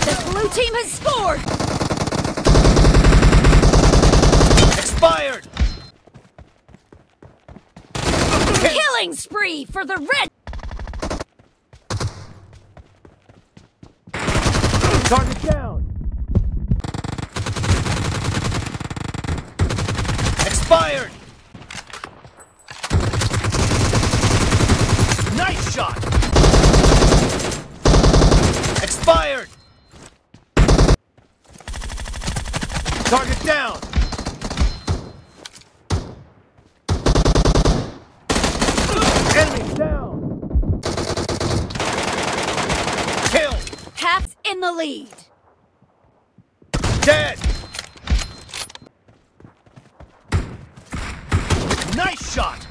The blue team has scored! Expired! Killing spree for the red! Target down! Expired! Nice shot! Expired! Target down! Enemy down! Kill! Caps in the lead! Dead! Nice shot!